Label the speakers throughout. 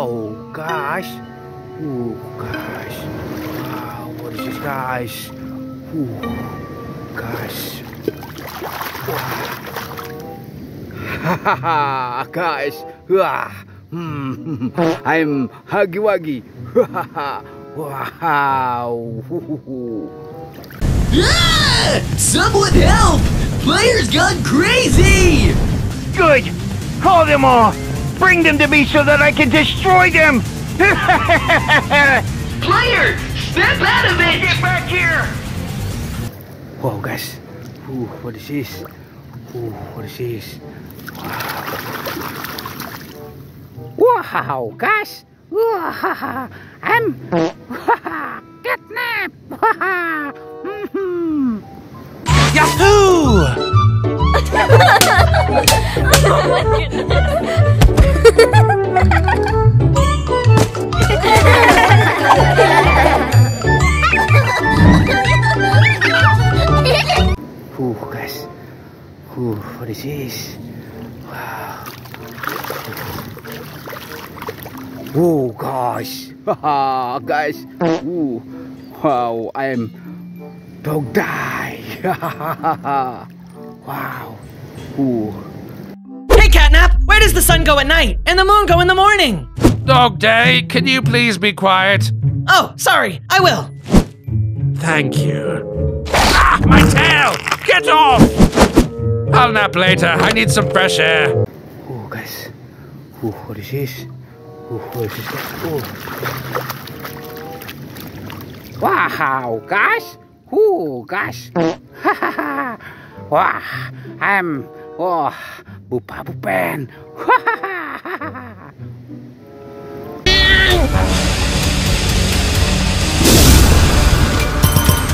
Speaker 1: Whoa, gosh. Ooh, gosh. Wow, what is this, guys? Ooh, gosh. Ha ha ha, guys. Ah, hmm, I'm Huggy Wuggy. Ha ha Wow.
Speaker 2: Ah! Someone help! Players gone crazy!
Speaker 3: Good! Call them all! Bring them to me so that I can destroy them!
Speaker 2: Player, step out of it!
Speaker 3: Get back here!
Speaker 1: Whoa, guys. Ooh, what is this? Ooh, what is this? Wow. Wow, guys. Wow, I'm Ooh, what is this? Wow. Oh, gosh. Haha, guys. Ooh. Wow, I'm Dog Day. wow. Ooh.
Speaker 4: Hey, Catnap! Where does the sun go at night and the moon go in the morning?
Speaker 5: Dog Day, can you please be quiet?
Speaker 4: Oh, sorry, I will.
Speaker 5: Thank you. Ah, my tail! Get off! I'll nap later. I need some fresh air.
Speaker 1: Oh, guys. Oh, what is this? Oh, what is this? Oh. Wow, guys. Oh, gosh. Ha ha ha. Wow, I'm. Oh, bupa bupen. Ha ha ha ha.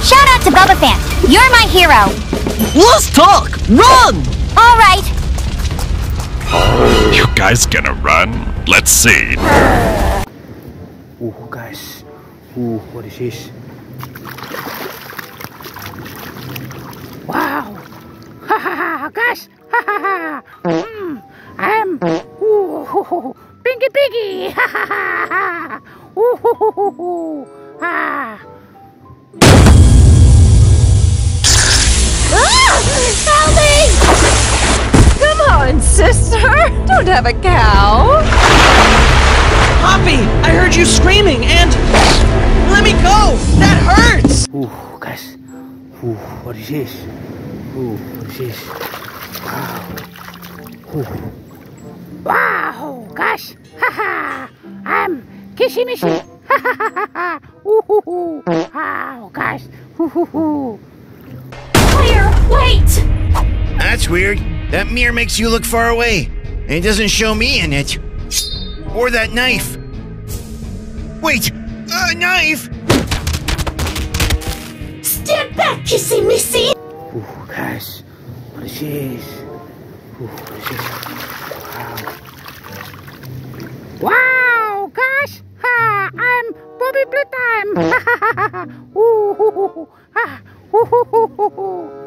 Speaker 6: Shout out to Bubba Fan. You're my hero.
Speaker 2: Let's talk! Run!
Speaker 6: All right.
Speaker 7: You guys gonna run? Let's see.
Speaker 1: Oh, guys. Oh, what is this? Wow. Ha ha ha, guys. Ha ha ha. Mm, I'm. Ooh, Picky Piggy. Ha ha ha ha. Ooh, hoo, hoo, hoo, hoo. Ah.
Speaker 6: Help me!
Speaker 8: Come on, sister! Don't have a cow!
Speaker 4: Poppy, I heard you screaming and. Let me go! That hurts!
Speaker 1: Ooh, guys. Ooh, what is this? Ooh, what is this? Wow. Ooh. Wow, guys. Ha ha. I'm kissy missy. Ha ha ha ha ha. Ooh, hoo, hoo. Wow, guys. Ooh, hoo, hoo.
Speaker 6: Claire, wait!
Speaker 9: That's weird. That mirror makes you look far away, and it doesn't show me in it. Or that knife. Wait, a knife!
Speaker 6: Step back, kissy missy!
Speaker 1: Ooh, guys. What is this? Ooh, what is this? Wow. Wow, guys. Ha, I'm Bobby Blue Time. Ha ha ha ha. Ooh, hoo, hoo, hoo. Ha. Ooh,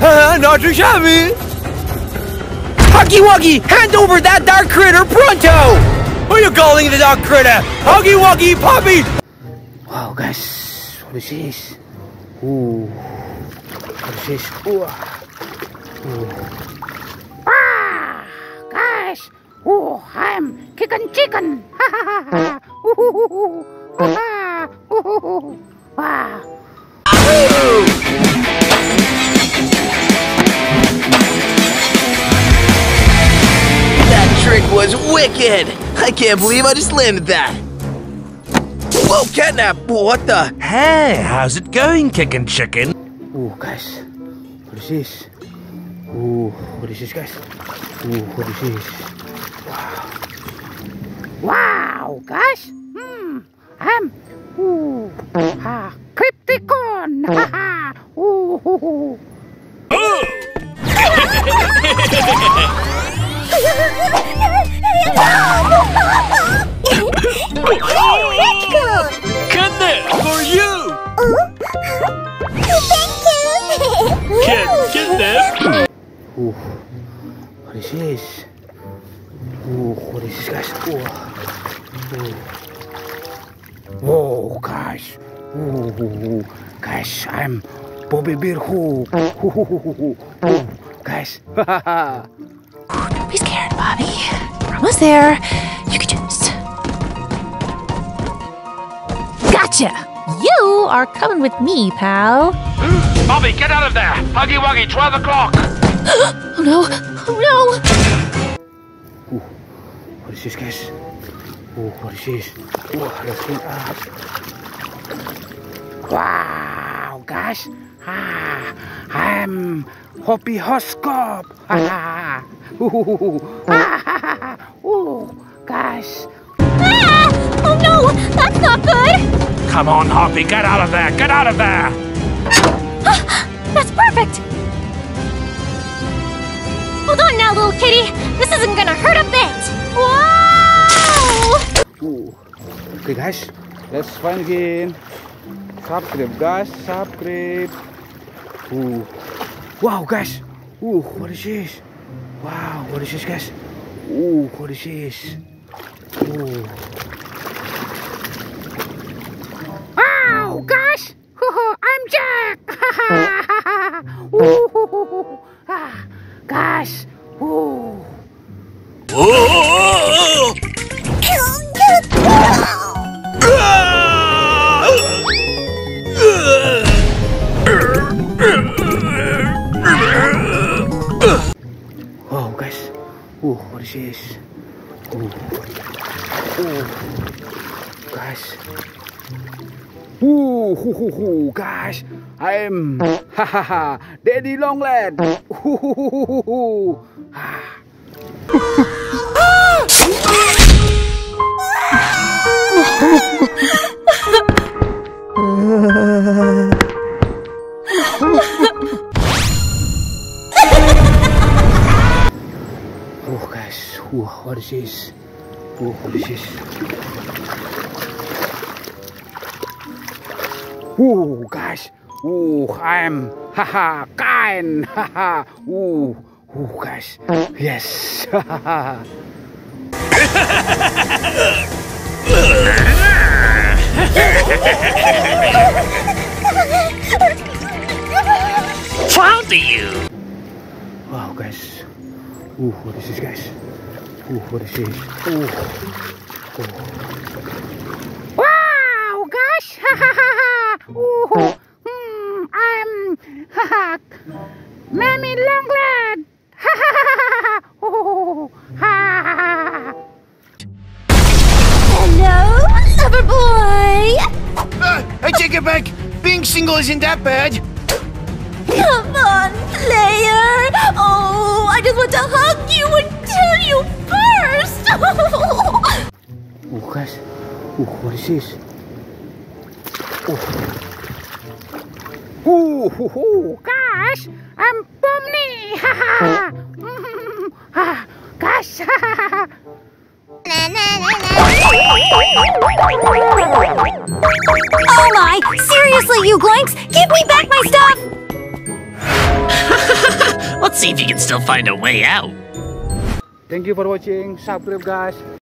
Speaker 3: Not too shabby! Huggy Wuggy, hand over that dark critter pronto! Who are you calling the dark critter? Huggy Wuggy Poppy!
Speaker 1: Wow, guys. What is this? Ooh. What is this? Ooh. Ooh. Ah, guys. Ooh, I'm kicking chicken.
Speaker 2: wicked! I can't believe I just landed that! Whoa, Catnap! What the?
Speaker 5: Hey, how's it going, kicking chicken?
Speaker 1: Ooh, guys. What is this? Ooh, what is this, guys? Ooh, what is this? Wow. Wow, guys. Hmm. I'm. Ooh. Ah, Crypticon. Ha ha. Ooh. hoo, hoo.
Speaker 7: Goodness, for you! Kid, kidnap!
Speaker 1: Ooh, what is this? Ooh, what is this, guys? Ooh. Ooh. Whoa, guys. I'm Bobby BearHug. Ooh. Guys,
Speaker 6: Don't be scared, Bobby. We're almost there. You can do this. Gotcha! You are coming with me, pal.
Speaker 5: Bobby, get out of there! Huggy Wuggy, 12 o'clock!
Speaker 6: Oh no! Oh
Speaker 1: Ooh, what is this, guys? Ooh, what is this? Ooh, let's clean up. Wow, guys. Ah, I'm Hoppy Hopscotch. Ah, ooh, ah, ooh, guys.
Speaker 6: Ah! Oh no! That's not good!
Speaker 5: Come on, Hoppy, get out of there! Get out of there!
Speaker 6: That's perfect! Hold on now, little kitty. This isn't gonna hurt a bit. Whoa!
Speaker 1: Ooh. Okay, guys, let's find again. Subscribe, guys. Subscribe. Ooh. Wow, guys. Ooh, what is this? Wow, what is this, guys? Ooh, what is this? Ooh. Wow, Ooh, what is this? Ooh. Ooh. Guys. Ooh, hoo, hoo, hoo, guys. I'm, ha, ha, ha, Daddy Long Legs. Ooh, hoo, hoo, hoo, hoo, hoo. Ah. Oh, Ooh, what is this? Ooh, what is this? Ooh, guys. Ooh, I'm haha kind. Haha. Ooh, ooh, guys. Yes.
Speaker 5: Proud you!
Speaker 1: wow, guys. Ooh, what is this, guys? Ooh, what is this? Ooh. Ooh. Wow, guys. Ooh. Hmm, I'm haha. Mammy Long Legs. Ooh. Ha.
Speaker 6: Hello, lover boy!
Speaker 9: Uh, I take it back. Being single isn't that bad.
Speaker 6: Come on, player! Oh, I just want to hug
Speaker 1: what is this? Oh. Ooh, hoo, hoo. guys. I'm Pomni. Ha ha. Mm, ha. Guys. Ha ha.
Speaker 6: oh my! Seriously, you Gloinks! Give me back my stuff!
Speaker 10: Let's see if you can still find a way out.
Speaker 1: Thank you for watching. Subscribe, guys.